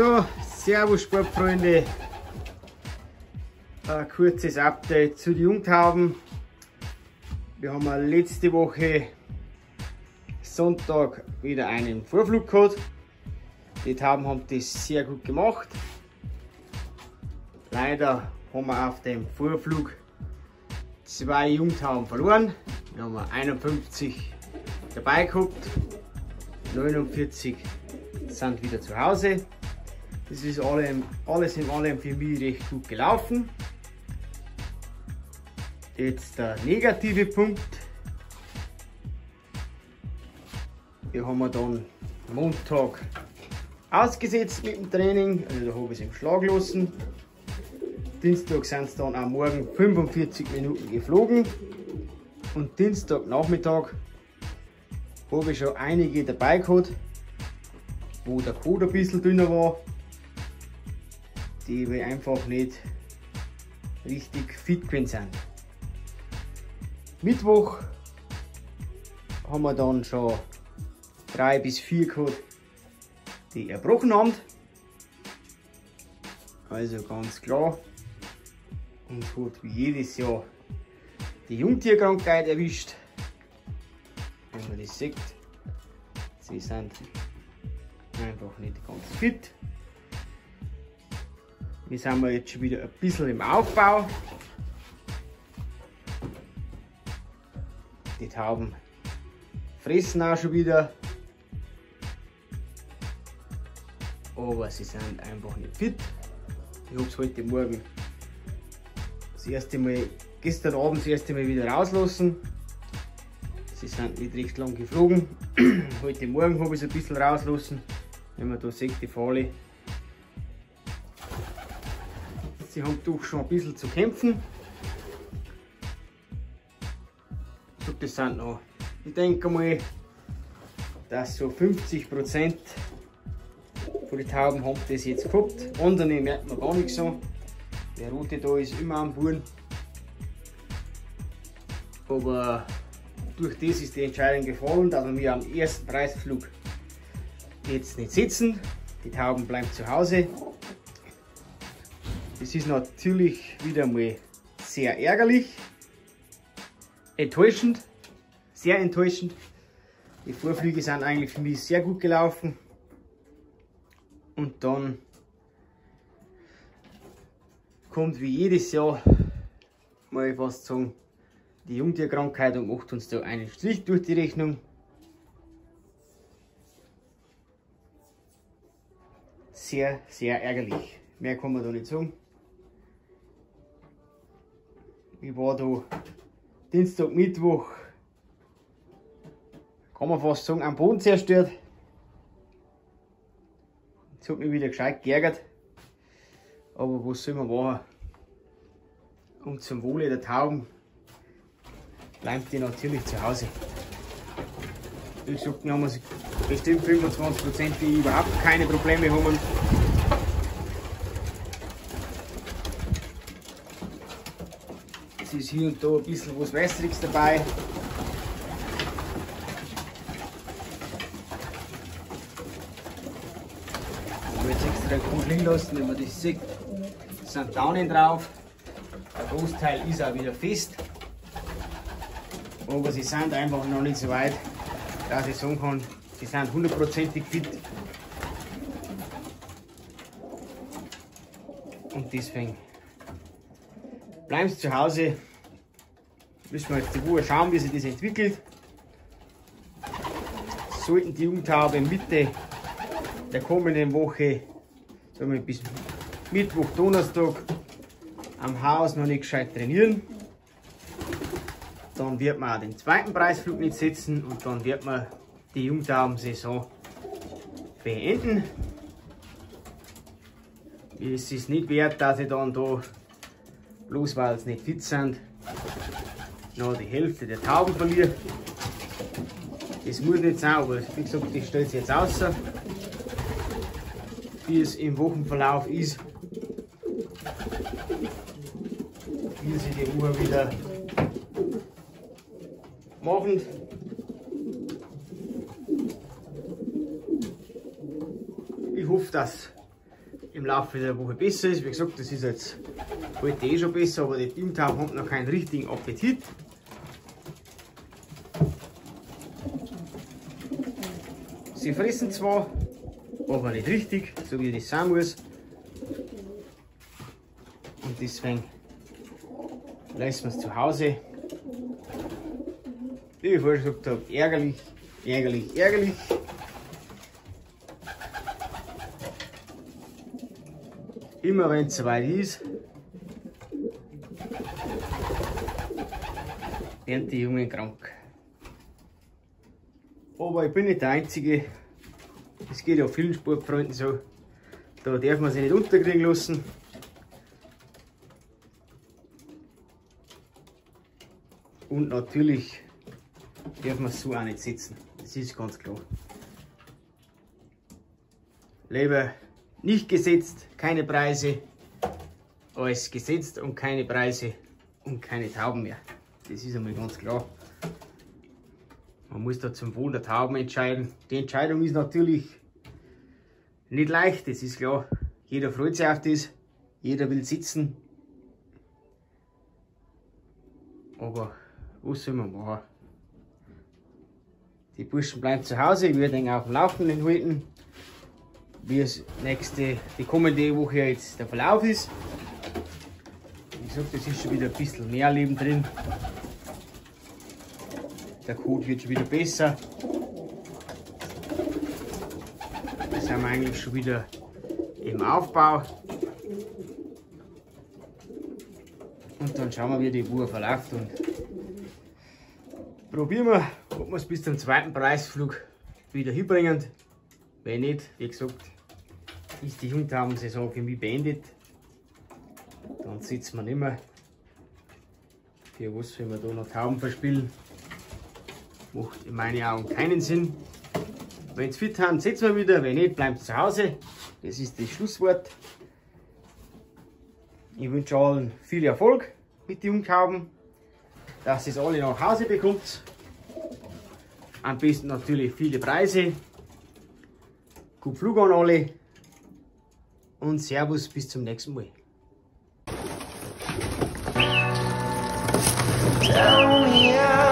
So, Servus Sportfreunde. Ein kurzes Update zu den Jungtauben. Wir haben letzte Woche Sonntag wieder einen Vorflug gehabt. Die Tauben haben das sehr gut gemacht. Leider haben wir auf dem Vorflug zwei Jungtauben verloren. Wir haben 51 dabei gehabt, 49 sind wieder zu Hause. Das ist alles in allem für mich recht gut gelaufen. Jetzt der negative Punkt. Wir haben dann Montag ausgesetzt mit dem Training, also da habe ich es im Schlag gelassen. Dienstag sind es dann am Morgen 45 Minuten geflogen und Dienstagnachmittag habe ich schon einige dabei gehabt, wo der Code ein bisschen dünner war, die einfach nicht richtig fit gewesen sind. Mittwoch haben wir dann schon drei bis vier gehabt, die erbrochen haben. Also ganz klar, uns hat wie jedes Jahr die Jungtierkrankheit erwischt. Wenn man das sieht, sie sind einfach nicht ganz fit. Wir sind wir jetzt schon wieder ein bisschen im Aufbau. Die Tauben fressen auch schon wieder. Aber sie sind einfach nicht fit. Ich habe es heute Morgen das erste Mal, gestern Abend das erste Mal wieder rauslassen. Sie sind nicht recht lang geflogen. Heute Morgen habe ich es ein bisschen rauslassen. Wenn man da sieht, die Falle. Sie haben doch schon ein bisschen zu kämpfen. So, das sind noch, ich denke mal, dass so 50 Prozent von den Tauben haben das jetzt gehabt. Andere merkt man gar nicht so. Der rote da ist immer am Buren. Aber durch das ist die Entscheidung gefallen, dass wir am ersten Preisflug jetzt nicht sitzen. Die Tauben bleiben zu Hause. Das ist natürlich wieder mal sehr ärgerlich, enttäuschend, sehr enttäuschend. Die Vorflüge sind eigentlich für mich sehr gut gelaufen. Und dann kommt wie jedes Jahr, mal fast sagen, die Jungtierkrankheit und macht uns da einen Strich durch die Rechnung. Sehr, sehr ärgerlich. Mehr kann man da nicht sagen. Ich war da Dienstag, Mittwoch, kann man fast sagen, am Boden zerstört. Jetzt hat mich wieder gescheit geärgert. Aber was soll man machen? Und zum Wohle der Tauben bleibt die natürlich zu Hause. Gesagt, wir haben bestimmt 25%, die überhaupt keine Probleme haben. Ist hier und da ein bisschen was Wässriges dabei. Ich jetzt extra gut liegen lassen, wenn man das sieht sind Daunen drauf. Der Großteil ist auch wieder fest. Aber sie sind einfach noch nicht so weit, dass ich sagen kann, sie sind hundertprozentig fit. Und deswegen bleiben sie zu Hause. Müssen wir jetzt die Ruhe schauen, wie sich das entwickelt. Sollten die Jungtaube Mitte der kommenden Woche sagen wir, bis Mittwoch, Donnerstag am Haus noch nicht gescheit trainieren. Dann wird man auch den zweiten Preisflug nicht setzen und dann wird man die Jungtauben-Saison beenden. Es ist nicht wert, dass ich dann da, bloß weil sie nicht fit sind, noch die Hälfte der Tauben verliere. Das muss nicht sein, aber wie gesagt, das stellt sich jetzt aus, wie es im Wochenverlauf ist. Hier sie die Uhr wieder machen. Ich hoffe, dass im Laufe der Woche besser ist. Wie gesagt, das ist jetzt heute eh schon besser, aber die Bienentauben haben noch keinen richtigen Appetit. Sie fressen zwar, aber nicht richtig, so wie das sein muss. Und deswegen lassen wir es zu Hause. Wie ich vorher gesagt habe, ärgerlich, ärgerlich, ärgerlich. Immer wenn es soweit ist, werden die Jungen krank. Aber ich bin nicht der Einzige. Es geht ja vielen Sportfreunden so. Da darf man sich nicht unterkriegen lassen. Und natürlich darf man so auch nicht sitzen. Das ist ganz klar. Lieber nicht gesetzt, keine Preise, als gesetzt und keine Preise und keine Tauben mehr. Das ist einmal ganz klar. Man muss da zum Wohl der Tauben entscheiden. Die Entscheidung ist natürlich nicht leicht, das ist klar. Jeder freut sich auf das, jeder will sitzen. Aber was soll man machen? Die Burschen bleiben zu Hause, ich werde auf dem Laufenden halten, wie es nächste, die kommende Woche jetzt der Verlauf ist. Wie gesagt, es ist schon wieder ein bisschen mehr Leben drin. Der Code wird schon wieder besser. Da sind wir eigentlich schon wieder im Aufbau. Und dann schauen wir, wie die Uhr verläuft und probieren wir, ob wir es bis zum zweiten Preisflug wieder hinbringen. Wenn nicht, wie gesagt, ist die Jungtaubensaison für mich beendet. Dann sitzen wir nicht mehr. Für was wenn wir da noch Tauben verspielen? Macht in meinen Augen keinen Sinn. Wenn es fit haben, setzen wir wieder. Wenn nicht, bleibt zu Hause. Das ist das Schlusswort. Ich wünsche allen viel Erfolg mit den Jungtauben dass ihr es alle nach Hause bekommt. Am besten natürlich viele Preise. Gut Flug an alle und Servus bis zum nächsten Mal. Tell me